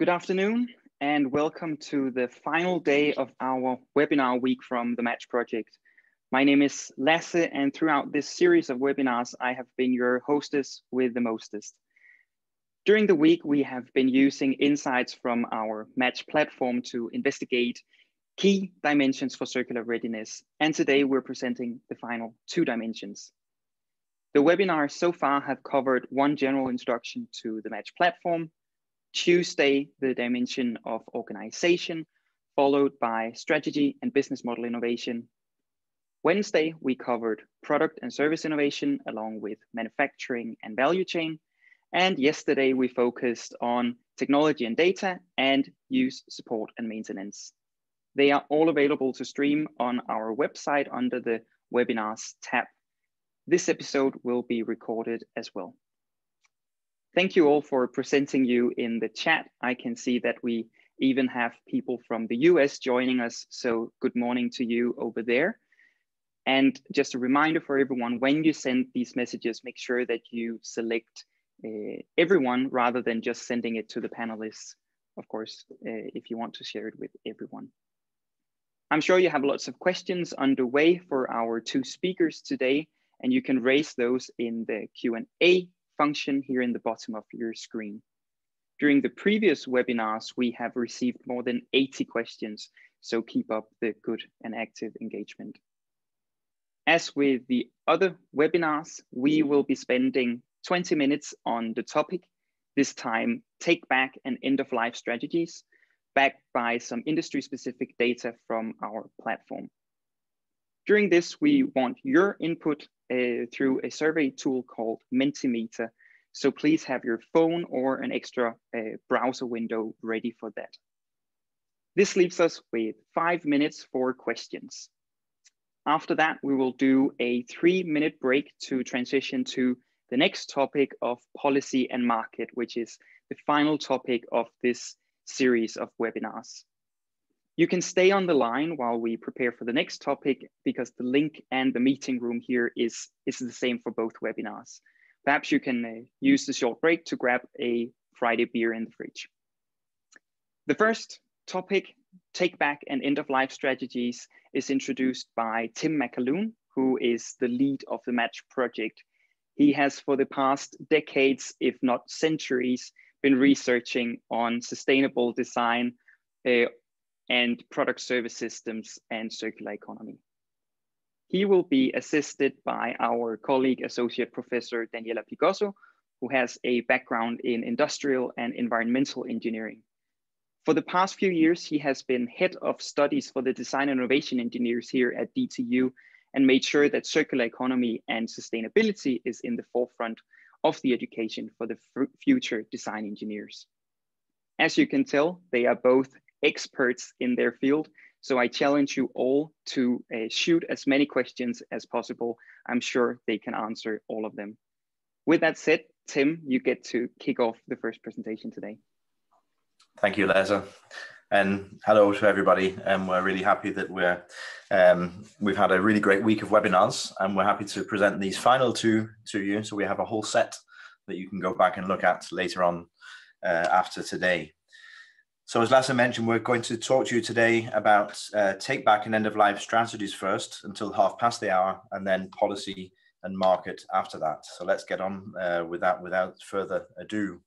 Good afternoon and welcome to the final day of our webinar week from the Match Project. My name is Lasse and throughout this series of webinars, I have been your hostess with the mostest. During the week, we have been using insights from our Match platform to investigate key dimensions for circular readiness. And today we're presenting the final two dimensions. The webinars so far have covered one general introduction to the Match platform, Tuesday, the dimension of organization, followed by strategy and business model innovation. Wednesday, we covered product and service innovation along with manufacturing and value chain. And yesterday, we focused on technology and data and use support and maintenance. They are all available to stream on our website under the webinars tab. This episode will be recorded as well. Thank you all for presenting you in the chat. I can see that we even have people from the US joining us. So good morning to you over there. And just a reminder for everyone, when you send these messages, make sure that you select uh, everyone rather than just sending it to the panelists, of course, uh, if you want to share it with everyone. I'm sure you have lots of questions underway for our two speakers today, and you can raise those in the Q&A function here in the bottom of your screen. During the previous webinars, we have received more than 80 questions, so keep up the good and active engagement. As with the other webinars, we will be spending 20 minutes on the topic, this time take back and end of life strategies, backed by some industry specific data from our platform. During this, we want your input uh, through a survey tool called Mentimeter. So please have your phone or an extra uh, browser window ready for that. This leaves us with five minutes for questions. After that, we will do a three minute break to transition to the next topic of policy and market, which is the final topic of this series of webinars. You can stay on the line while we prepare for the next topic because the link and the meeting room here is, is the same for both webinars. Perhaps you can uh, use the short break to grab a Friday beer in the fridge. The first topic, take back and end of life strategies, is introduced by Tim McAloone, who is the lead of the Match project. He has for the past decades, if not centuries, been researching on sustainable design uh, and product service systems and circular economy. He will be assisted by our colleague, Associate Professor Daniela Pigosso, who has a background in industrial and environmental engineering. For the past few years, he has been head of studies for the design innovation engineers here at DTU and made sure that circular economy and sustainability is in the forefront of the education for the future design engineers. As you can tell, they are both experts in their field. So I challenge you all to uh, shoot as many questions as possible. I'm sure they can answer all of them. With that said, Tim, you get to kick off the first presentation today. Thank you, Lasse. And hello to everybody. And we're really happy that we're um, we've had a really great week of webinars, and we're happy to present these final two to you. So we have a whole set that you can go back and look at later on uh, after today. So as Lasse mentioned, we're going to talk to you today about uh, take back and end of life strategies first until half past the hour and then policy and market after that. So let's get on uh, with that without further ado.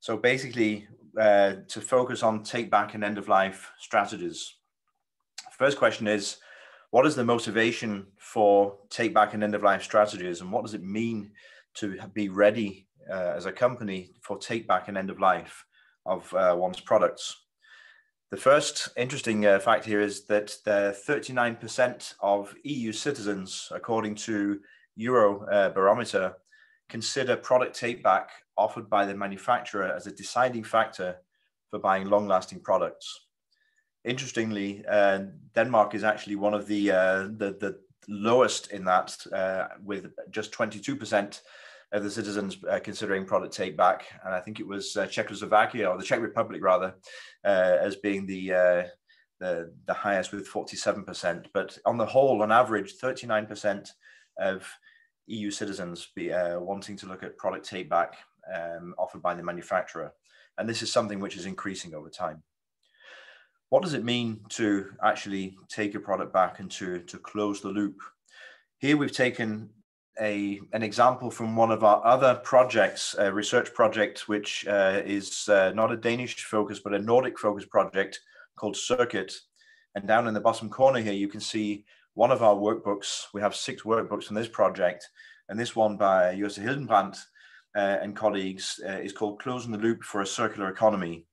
So basically uh, to focus on take back and end of life strategies. First question is, what is the motivation for take back and end of life strategies and what does it mean to be ready uh, as a company for take back and end of life? Of uh, one's products. The first interesting uh, fact here is that 39% of EU citizens, according to Eurobarometer, consider product take back offered by the manufacturer as a deciding factor for buying long lasting products. Interestingly, uh, Denmark is actually one of the, uh, the, the, lowest in that, uh, with just 22% of the citizens uh, considering product take back. And I think it was uh, Czechoslovakia or the Czech Republic rather, uh, as being the, uh, the, the highest with 47%. But on the whole, on average, 39% of EU citizens be uh, wanting to look at product take back um, offered by the manufacturer. And this is something which is increasing over time. What does it mean to actually take a product back and to, to close the loop? Here we've taken a, an example from one of our other projects, a research project, which uh, is uh, not a Danish focus, but a Nordic focus project called CIRCit. And down in the bottom corner here, you can see one of our workbooks. We have six workbooks from this project, and this one by Jose Hildenbrand uh, and colleagues uh, is called Closing the Loop for a Circular Economy.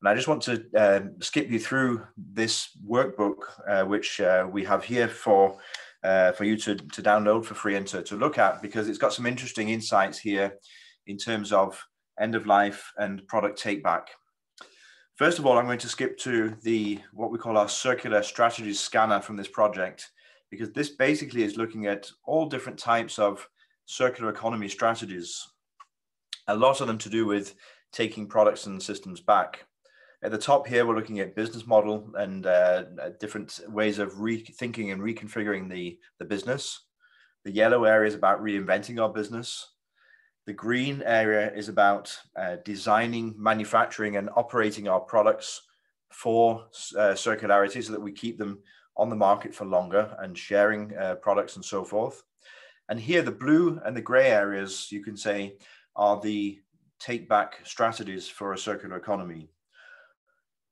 And I just want to uh, skip you through this workbook, uh, which uh, we have here for, uh, for you to, to download for free and to, to look at, because it's got some interesting insights here in terms of end of life and product take back. First of all, I'm going to skip to the what we call our circular strategies scanner from this project, because this basically is looking at all different types of circular economy strategies a lot of them to do with taking products and systems back. At the top here, we're looking at business model and uh, different ways of rethinking and reconfiguring the, the business. The yellow area is about reinventing our business. The green area is about uh, designing, manufacturing, and operating our products for uh, circularity so that we keep them on the market for longer and sharing uh, products and so forth. And here, the blue and the gray areas, you can say, are the take back strategies for a circular economy.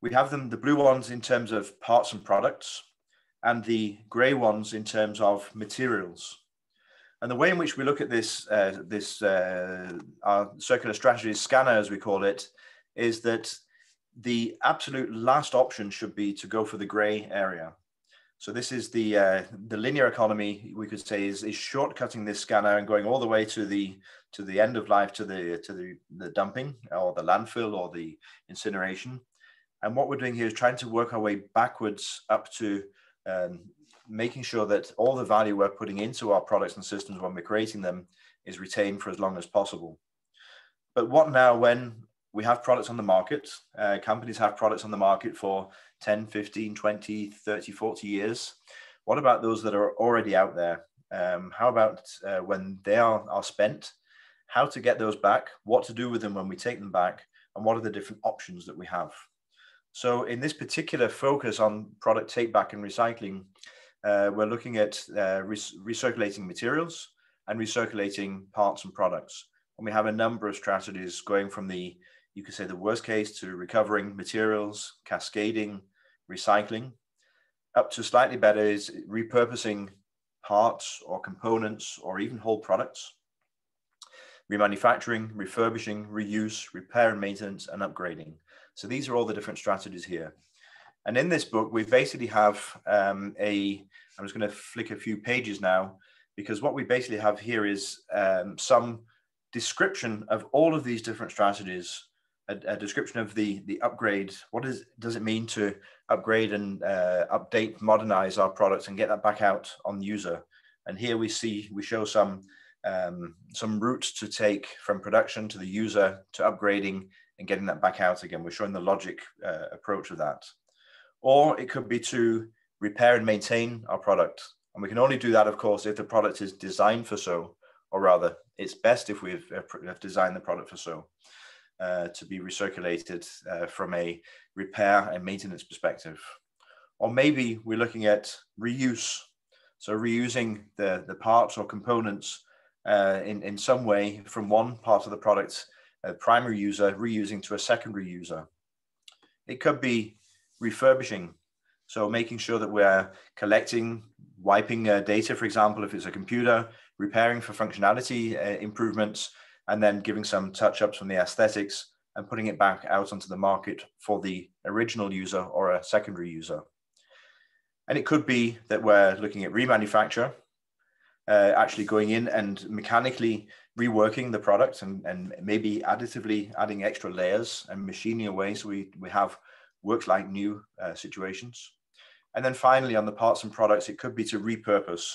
We have them, the blue ones in terms of parts and products, and the gray ones in terms of materials. And the way in which we look at this, uh, this uh, our circular strategies scanner, as we call it, is that the absolute last option should be to go for the gray area. So this is the uh, the linear economy. We could say is, is shortcutting this scanner and going all the way to the to the end of life, to the to the, the dumping or the landfill or the incineration. And what we're doing here is trying to work our way backwards up to um, making sure that all the value we're putting into our products and systems when we're creating them is retained for as long as possible. But what now when we have products on the market, uh, companies have products on the market for 10, 15, 20, 30, 40 years. What about those that are already out there? Um, how about uh, when they are, are spent? How to get those back, what to do with them when we take them back, and what are the different options that we have? So, in this particular focus on product take back and recycling, uh, we're looking at uh, recirculating materials and recirculating parts and products. And we have a number of strategies going from the you could say the worst case to recovering materials, cascading, recycling, up to slightly better is repurposing parts or components or even whole products, remanufacturing, refurbishing, reuse, repair and maintenance, and upgrading. So these are all the different strategies here. And in this book, we basically have um, a, I'm just going to flick a few pages now, because what we basically have here is um, some description of all of these different strategies a, a, description of the the upgrade. What is does it mean to upgrade and uh, update, modernize our products and get that back out on the user? And here we see we show some um, some routes to take from production to the user to upgrading and getting that back out again. We're showing the logic uh, approach of that. Or it could be to repair and maintain our product. And we can only do that, of course, if the product is designed for so, or rather, it's best if we've, uh, designed the product for so. Uh, to be recirculated uh, from a repair and maintenance perspective. Or maybe we're looking at reuse. So reusing the, the parts or components uh, in, in some way from one part of the product, a primary user, reusing to a secondary user. It could be refurbishing. So making sure that we're collecting, wiping uh, data, for example, if it's a computer, repairing for functionality uh, improvements, and then giving some touch ups from the aesthetics and putting it back out onto the market for the original user or a secondary user. And it could be that we're looking at remanufacture, uh, actually going in and mechanically reworking the product and, and maybe additively adding extra layers and machining away so we, we have works like new uh, situations. And then finally, on the parts and products, it could be to repurpose.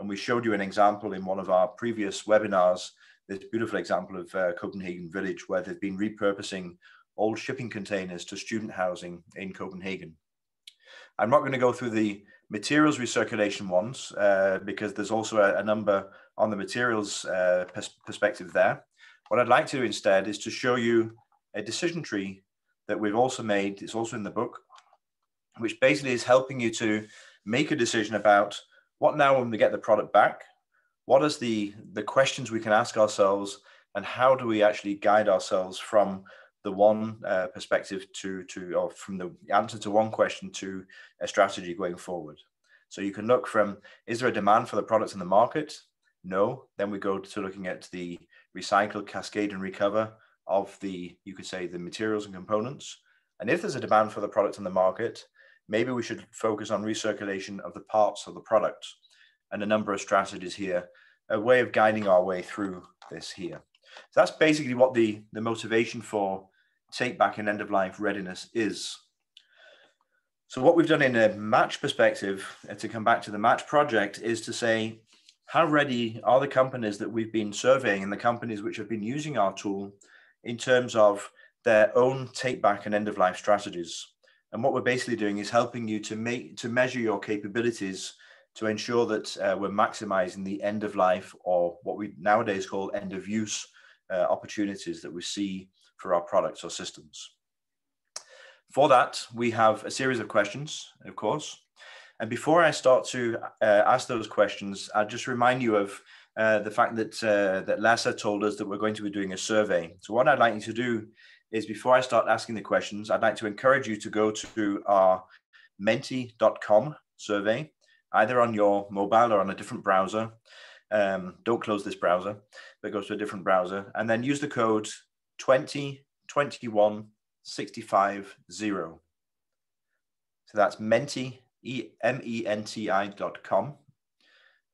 And we showed you an example in one of our previous webinars this beautiful example of uh, Copenhagen Village, where they've been repurposing old shipping containers to student housing in Copenhagen. I'm not going to go through the materials recirculation ones uh, because there's also a, a, number on the materials uh, pers perspective there. What I'd like to do instead is to show you a decision tree that we've also made, it's also in the book, which basically is helping you to make a decision about what now when we get the product back, what is the, the questions we can ask ourselves and how do we actually guide ourselves from the one uh, perspective to, to, or from the answer to one question to a strategy going forward. So you can look from, is there a demand for the products in the market? No. Then we go to looking at the recycle, cascade, and recover of the, you could say, the materials and components. And if there's a demand for the product in the market, maybe we should focus on recirculation of the parts of the product and a number of strategies here, a way of guiding our way through this here. So that's basically what the, the motivation for take back and end of life readiness is. So what we've done in a match perspective, uh, to come back to the match project, is to say, how ready are the companies that we've been surveying and the companies which have been using our tool in terms of their own take back and end of life strategies? And what we're basically doing is helping you to make to measure your capabilities to ensure that uh, we're maximizing the end of life or what we nowadays call end of use uh, opportunities that we see for our products or systems. For that, we have a series of questions, of course. And before I start to uh, ask those questions, I'll just remind you of uh, the fact that uh, that Lasse told us that we're going to be doing a survey. So what I'd like you to do is before I start asking the questions, I'd like to encourage you to go to our menti.com survey, either on your mobile or on a different browser. Um, don't close this browser, but go to a different browser and then use the code 2021 65 0. So that's menti, M-E-N-T-I dot com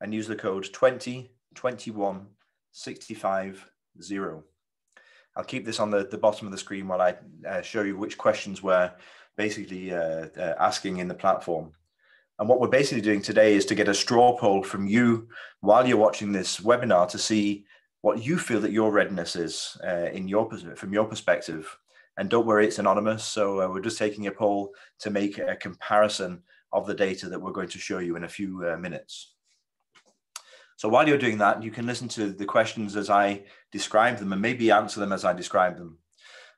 and use the code 2021 65 0. I'll keep this on the, the bottom of the screen while I uh, show you which questions we're basically uh, uh, asking in the platform. And what we're basically doing today is to get a straw poll from you while you're watching this webinar to see what you feel that your readiness is uh, in your from your perspective. And don't worry, it's anonymous. So uh, we're just taking a poll to make a comparison of the data that we're going to show you in a few uh, minutes. So while you're doing that, you can listen to the questions as I describe them and maybe answer them as I describe them.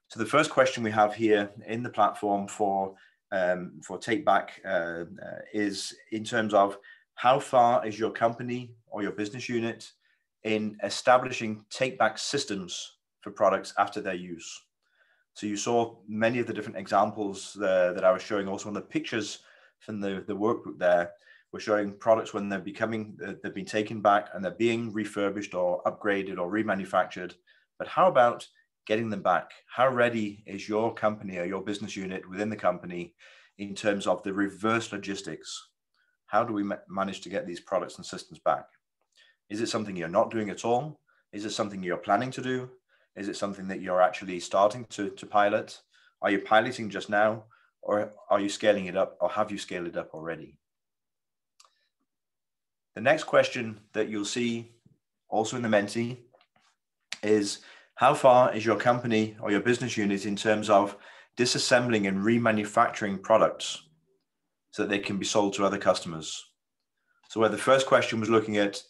So the first question we have here in the platform for um, for Take Back uh, uh, is in terms of how far is your company or your business unit in establishing take back systems for products after their use. So you saw many of the different examples uh, that I was showing also on the pictures from the, the workbook there we're showing products when they're becoming, they've been taken back and they're being refurbished or upgraded or remanufactured. But how about getting them back? How ready is your company or your business unit within the company in terms of the reverse logistics? How do we ma- manage to get these products and systems back? Is it something you're not doing at all? Is it something you're planning to do? Is it something that you're actually starting to, to pilot? Are you piloting just now? Or are you scaling it up? Or have you scaled it up already? The next question that you'll see also in the Menti is how far is your company or your business unit in terms of disassembling and remanufacturing products so that they can be sold to other customers? So where the first question was looking at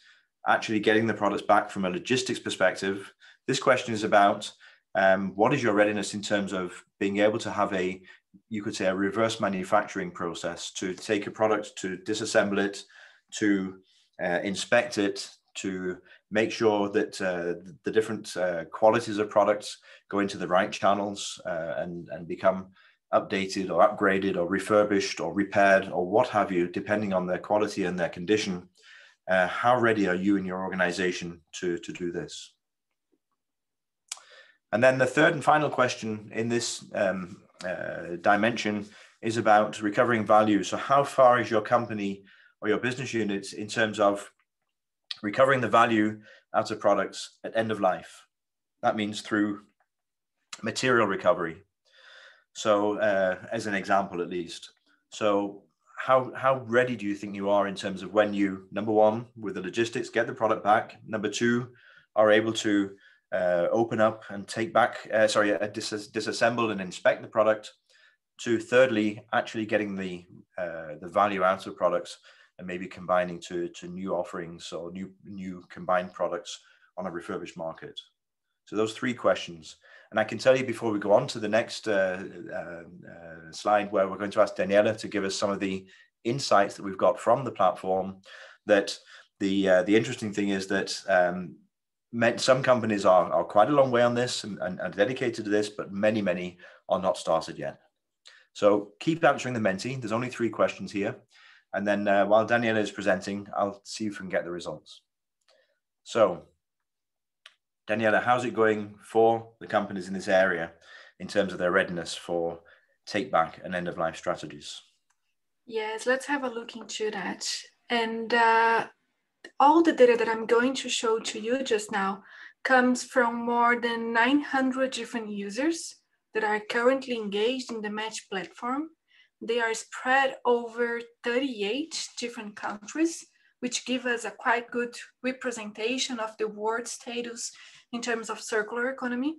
actually getting the products back from a logistics perspective, this question is about um, what is your readiness in terms of being able to have a, you could say, a reverse manufacturing process to take a product, to disassemble it, to uh, inspect it to make sure that uh, the different uh, qualities of products go into the right channels uh, and, and become updated or upgraded or refurbished or repaired or what have you, depending on their quality and their condition. Uh, how ready are you and your organization to, to do this? And then the third and final question in this um, uh, dimension is about recovering value. So, how far is your company or your business units in terms of recovering the value out of products at end of life. That means through material recovery. So, uh, as an example, at least. So, how how ready do you think you are in terms of when you number one with the logistics get the product back? Number two, are able to uh, open up and take back, uh, sorry, uh, dis- disassemble and inspect the product. To thirdly, actually getting the uh, the value out of products and maybe combining to, to new offerings or new, new combined products on a refurbished market? So those three questions. And I can tell you before we go on to the next uh, uh, slide, where we're going to ask Daniela to give us some of the insights that we've got from the platform, that the the interesting thing is that um, some companies are, are quite a long way on this and, and, and dedicated to this, but many, many are not started yet. So keep answering the Menti. There's only three questions here. And then uh, while Daniela is presenting, I'll see if we can get the results. So Daniela, how's it going for the companies in this area in terms of their readiness for take back and end of life strategies? Yes, let's have a look into that. And uh, all the data that I'm going to show to you just now comes from more than 900 different users that are currently engaged in the Match platform. They are spread over 38 different countries, which give us a quite good representation of the world status in terms of circular economy.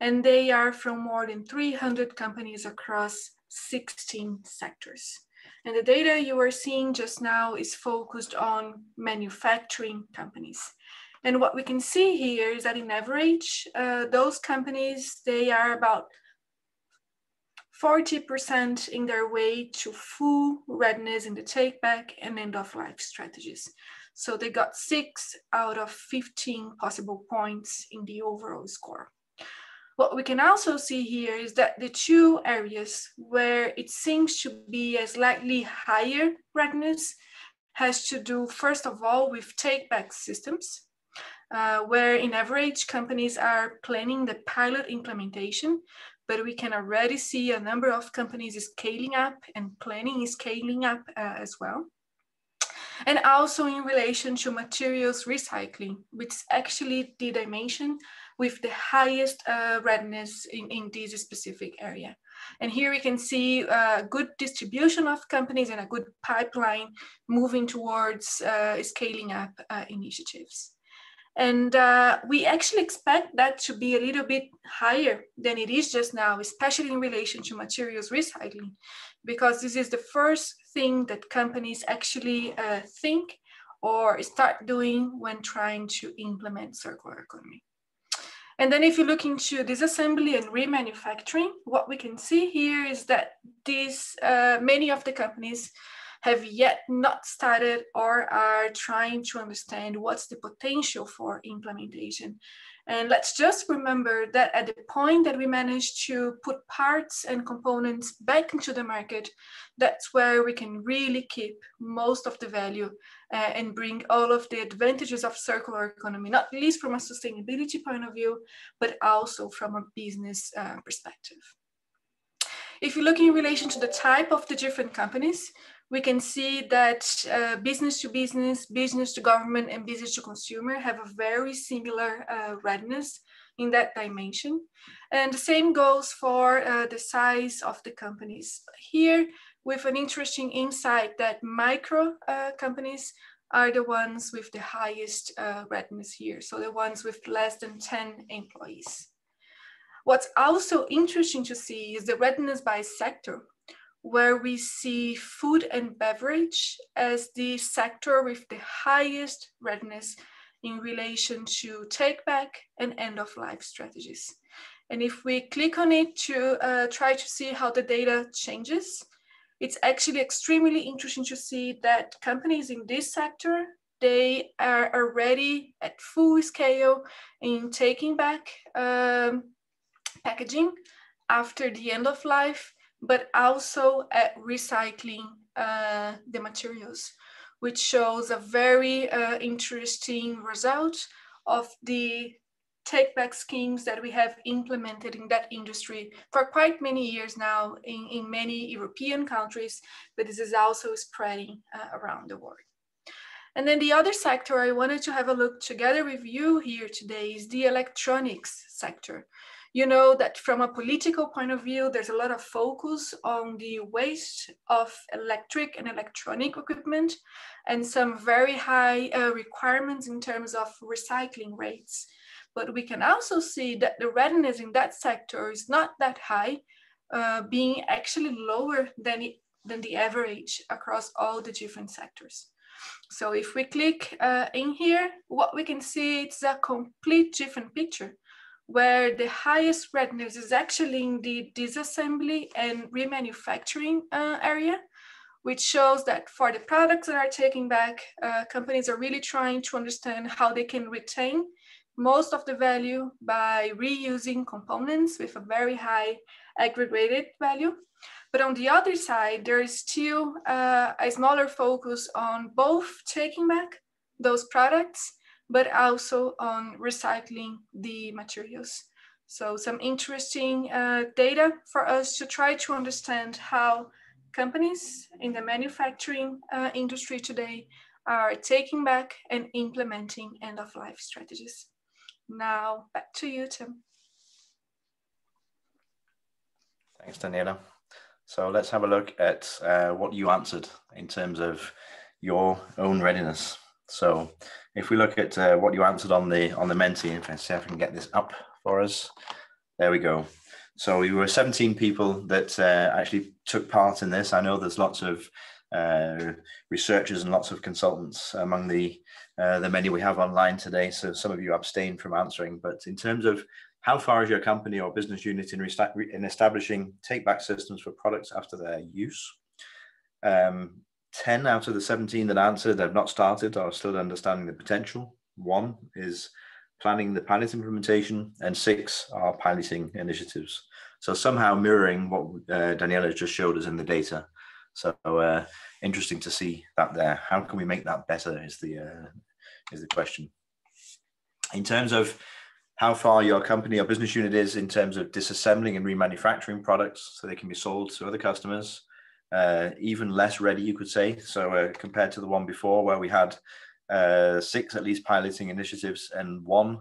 And they are from more than 300 companies across 16 sectors. And the data you are seeing just now is focused on manufacturing companies. And what we can see here is that in average, uh, those companies, they are about 40% in their way to full readiness in the take back and end of life strategies. So they got six out of 15 possible points in the overall score. What we can also see here is that the two areas where it seems to be a slightly higher readiness has to do, first of all, with take back systems, uh, where in average companies are planning the pilot implementation, but we can already see a number of companies scaling up and planning is scaling up uh, as well. And also in relation to materials recycling, which actually the dimension with the highest uh, readiness in, in this specific area. And here we can see a good distribution of companies and a good pipeline moving towards uh, scaling up uh, initiatives. And uh, we actually expect that to be a little bit higher than it is just now, especially in relation to materials recycling, because this is the first thing that companies actually uh, think or start doing when trying to implement circular economy. And then if you look into disassembly and remanufacturing, what we can see here is that these, uh, many of the companies have yet not started or are trying to understand what's the potential for implementation. And let's just remember that at the point that we manage to put parts and components back into the market, that's where we can really keep most of the value uh, and bring all of the advantages of circular economy, not least from a sustainability point of view, but also from a business uh, perspective. If you look in relation to the type of the different companies, we can see that uh, business to business, business to government, and business to consumer have a very similar uh, readiness in that dimension. And the same goes for uh, the size of the companies. Here, with an interesting insight that micro uh, companies are the ones with the highest uh, readiness here, so the ones with less than 10 employees. What's also interesting to see is the readiness by sector where we see food and beverage as the sector with the highest readiness in relation to take back and end of life strategies. And if we click on it to uh, try to see how the data changes, it's actually extremely interesting to see that companies in this sector, they are already at full scale in taking back um, packaging after the end of life but also at recycling uh, the materials, which shows a very uh, interesting result of the take back schemes that we have implemented in that industry for quite many years now in, in many European countries, but this is also spreading uh, around the world. And then the other sector I wanted to have a look together with you here today is the electronics sector, you know that from a political point of view, there's a lot of focus on the waste of electric and electronic equipment and some very high uh, requirements in terms of recycling rates. But we can also see that the readiness in that sector is not that high, uh, being actually lower than, it, than the average across all the different sectors. So if we click uh, in here, what we can see it's a complete different picture where the highest readiness is actually in the disassembly and remanufacturing uh, area, which shows that for the products that are taking back, uh, companies are really trying to understand how they can retain most of the value by reusing components with a very high aggregated value. But on the other side, there is still uh, a smaller focus on both taking back those products but also on recycling the materials. So some interesting uh, data for us to try to understand how companies in the manufacturing uh, industry today are taking back and implementing end of life strategies. Now back to you, Tim. Thanks, Daniela. So let's have a look at uh, what you answered in terms of your own readiness. So if we look at uh, what you answered on the on the Menti, if I see if I can get this up for us, there we go. So we were 17 people that uh, actually took part in this. I know there's lots of uh, researchers and lots of consultants among the uh, the many we have online today. So some of you abstained from answering. But in terms of how far is your company or business unit in, in establishing take back systems for products after their use? Um, 10 out of the 17 that answered have not started or are still understanding the potential. One is planning the pilot implementation, and six are piloting initiatives. So somehow mirroring what uh, Daniela just showed us in the data. So uh, interesting to see that there. How can we make that better? Is the uh, is the question. In terms of how far your company or business unit is in terms of disassembling and remanufacturing products so they can be sold to other customers, uh, even less ready, you could say. So uh, compared to the one before, where we had uh, six at least piloting initiatives and one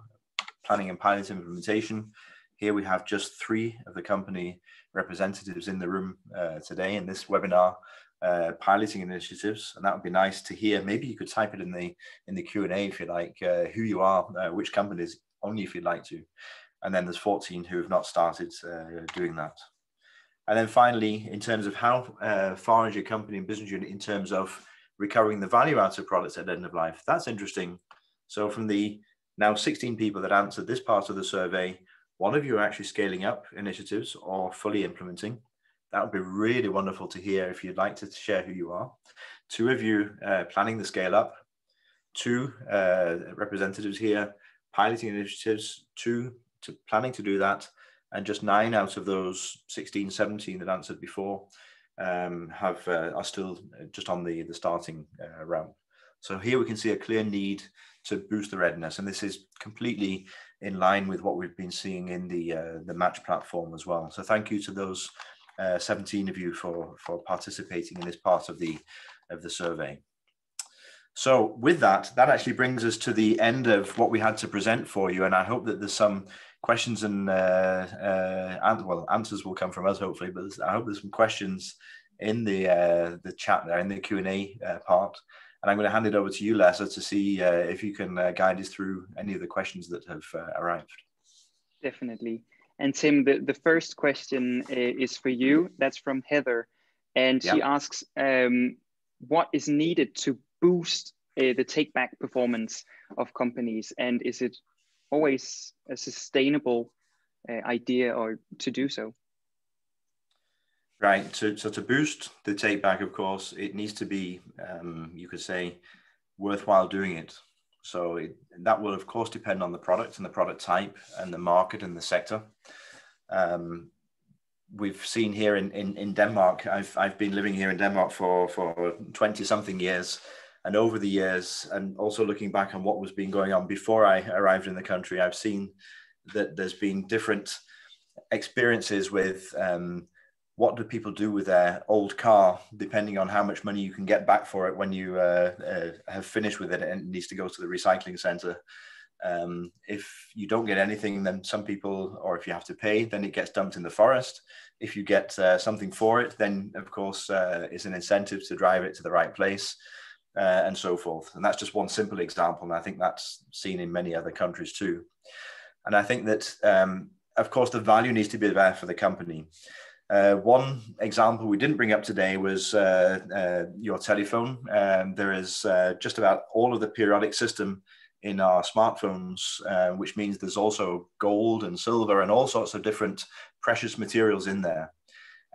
planning and pilot implementation, here we have just three of the company representatives in the room uh, today in this webinar. Uh, piloting initiatives, and that would be nice to hear. Maybe you could type it in the in the Q and A if you like, uh, who you are, which companies, only if you'd like to. And then there's 14 who have not started doing that. And then finally, in terms of how uh, far is your company and business unit in terms of recovering the value out of products at end of life? That's interesting. So from the now 16 people that answered this part of the survey, one of you are actually scaling up initiatives or fully implementing. That would be really wonderful to hear if you'd like to share who you are. Two of you uh, planning the scale up, two uh, representatives here piloting initiatives, two to planning to do that, and just nine out of those 16, 17 that answered before um, have uh, are still just on the the starting uh, round. So here we can see a clear need to boost the readiness, and this is completely in line with what we've been seeing in the uh, the match platform as well. So thank you to those uh, 17 of you for for participating in this part of the of the survey. So with that, that actually brings us to the end of what we had to present for you, and I hope that there's some questions and uh, uh, well answers will come from us hopefully. But I hope there's some questions in the uh, the chat there in the Q and A uh, part. And I'm going to hand it over to you, Lasse, to see uh, if you can uh, guide us through any of the questions that have uh, arrived. Definitely. And Tim, the, the first question is for you. That's from Heather. And she asks, um, what is needed to boost the take back performance of companies? And is it always a sustainable uh, idea or to do so. Right. So, so to boost the take back, of course, it needs to be, um, you could say, worthwhile doing it. So it, that will, of course, depend on the product and the product type and the market and the sector. Um, we've seen here in, in, in Denmark, I've, I've been living here in Denmark for, for 20 something years and over the years, and also looking back on what was being going on before I arrived in the country, I've seen that there's been different experiences with um, what do people do with their old car, depending on how much money you can get back for it when you uh, uh, have finished with it and it needs to go to the recycling center. Um, if you don't get anything, then some people, or if you have to pay, then it gets dumped in the forest. If you get uh, something for it, then of course uh, it's an incentive to drive it to the right place uh, and so forth. And that's just one simple example. And I think that's seen in many other countries too. And I think that, um, of course, the value needs to be there for the company. Uh, one example we didn't bring up today was uh, uh your telephone. Um, there is uh, just about all of the periodic system in our smartphones, uh, which means there's also gold and silver and all sorts of different precious materials in there.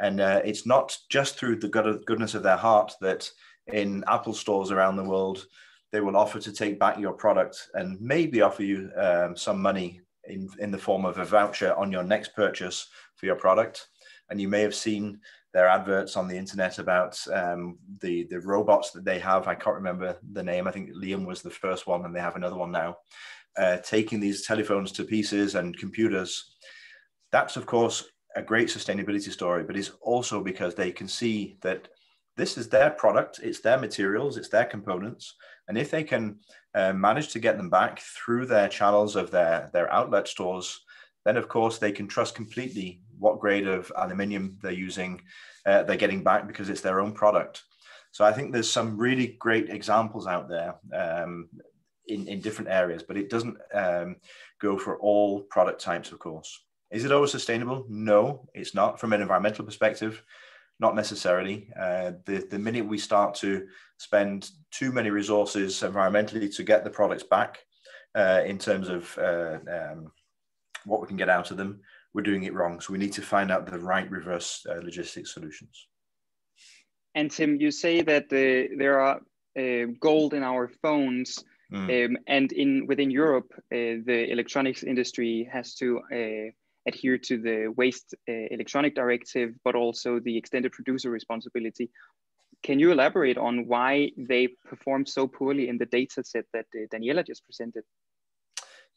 And uh, it's not just through the good goodness of their heart that in Apple stores around the world, they will offer to take back your product and maybe offer you um, some money in, in the form of a voucher on your next purchase for your product. And you may have seen their adverts on the internet about um, the the robots that they have. I can't remember the name. I think Liam was the first one, and they have another one now. Uh, taking these telephones to pieces and computers. That's of course a great sustainability story, but it's also because they can see that this is their product, it's their materials, it's their components, and if they can uh, manage to get them back through their channels of their their outlet stores, then of course they can trust completely what grade of aluminium they're using, uh, they're getting back because it's their own product. So I think there's some really great examples out there um, in, in different areas, but it doesn't um, go for all product types, of course. Is it always sustainable? No, it's not. From an environmental perspective, not necessarily. Uh, the, the minute we start to spend too many resources environmentally to get the products back uh, in terms of uh, um, what we can get out of them, we're doing it wrong. So we need to find out the right reverse uh, logistics solutions. And Tim, you say that the, there are uh, gold in our phones, mm. um, and in within Europe, uh, the electronics industry has to uh, adhere to the waste uh, electronic directive, but also the extended producer responsibility. Can you elaborate on why they performed so poorly in the data set that uh, Daniela just presented?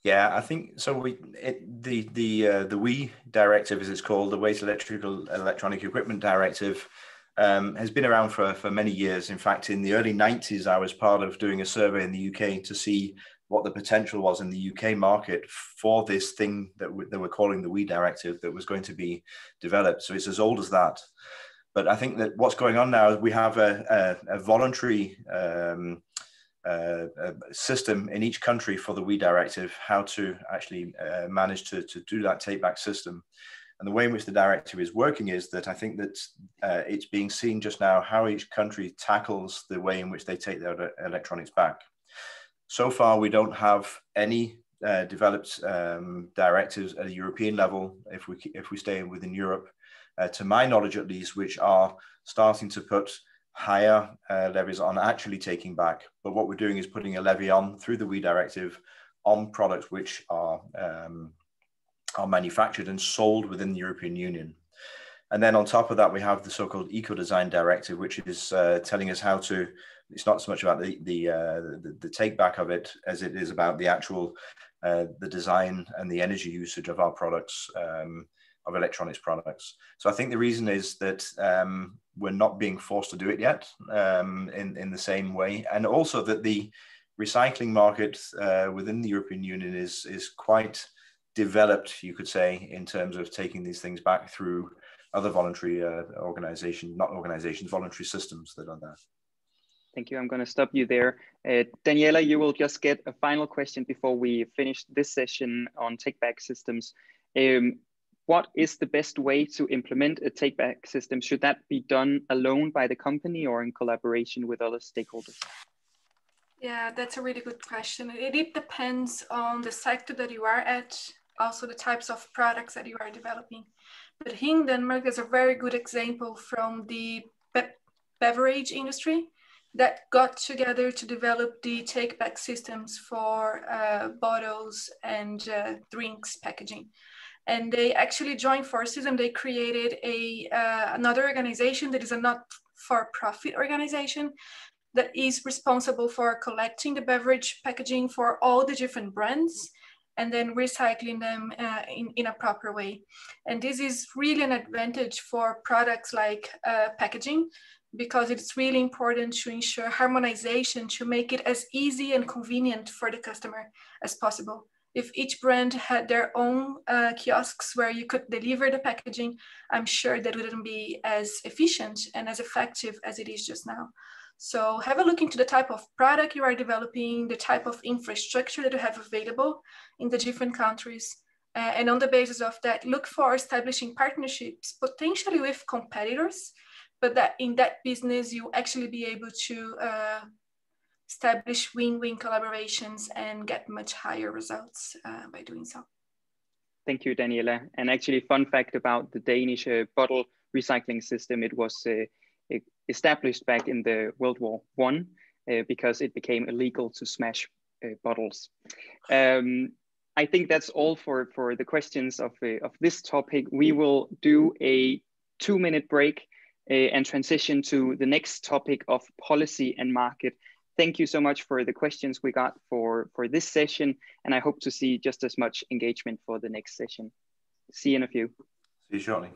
Yeah, I think so. We it, the the uh, the WEEE directive, as it's called, the Waste Electrical Electronic Equipment Directive, um, has been around for for many years. In fact, in the early '90s, I was part of doing a survey in the UK to see what the potential was in the UK market for this thing that, we, that we're calling the WEEE directive that was going to be developed. So it's as old as that. But I think that what's going on now is we have a, a, a voluntary um, uh, system in each country for the WEEE directive, how to actually uh, manage to, to do that take back system. And the way in which the directive is working is that I think that uh, it's being seen just now how each country tackles the way in which they take their electronics back. So far, we don't have any uh, developed um, directives at a European level, if we, if we stay within Europe, uh, to my knowledge at least, which are starting to put higher uh, levies on actually taking back. But what we're doing is putting a levy on through the WEEE directive on products which are, um, are manufactured and sold within the European Union. And then on top of that, we have the so-called eco-design directive, which is uh, telling us how to it's not so much about the the, uh, the, the take back of it as it is about the actual uh, the design and the energy usage of our products um, of electronics products. So I think the reason is that um, we're not being forced to do it yet um, in in the same way, and also that the recycling market uh, within the European Union is is quite developed, you could say, in terms of taking these things back through other voluntary uh, organizations, not organizations, voluntary systems that are there. Thank you. I'm going to stop you there. Uh, Daniela, you will just get a final question before we finish this session on take-back systems. Um, what is the best way to implement a take-back system? Should that be done alone by the company or in collaboration with other stakeholders? Yeah, that's a really good question. It, it depends on the sector that you are at, also the types of products that you are developing. But Denmark, there's a very good example from the be beverage industry that got together to develop the take back systems for uh, bottles and uh, drinks packaging. And they actually joined forces and they created a uh, another organization that is a not for profit organization that is responsible for collecting the beverage packaging for all the different brands and then recycling them uh, in, in a proper way. And this is really an advantage for products like uh, packaging because it's really important to ensure harmonization to make it as easy and convenient for the customer as possible. If each brand had their own uh, kiosks where you could deliver the packaging, I'm sure that wouldn't be as efficient and as effective as it is just now. So have a look into the type of product you are developing, the type of infrastructure that you have available in the different countries. Uh, and on the basis of that, look for establishing partnerships, potentially with competitors, but that in that business you actually be able to uh, establish win-win collaborations and get much higher results uh, by doing so. Thank you, Daniela. And actually, fun fact about the Danish uh, bottle recycling system, it was uh, established back in the World War One uh, because it became illegal to smash uh, bottles. Um, I think that's all for, for the questions of, of this topic. We will do a two minute break Uh, and transition to the next topic of policy and market thank you so much for the questions we got for, for this session. And I hope to see just as much engagement for the next session. See you in a few. See you shortly.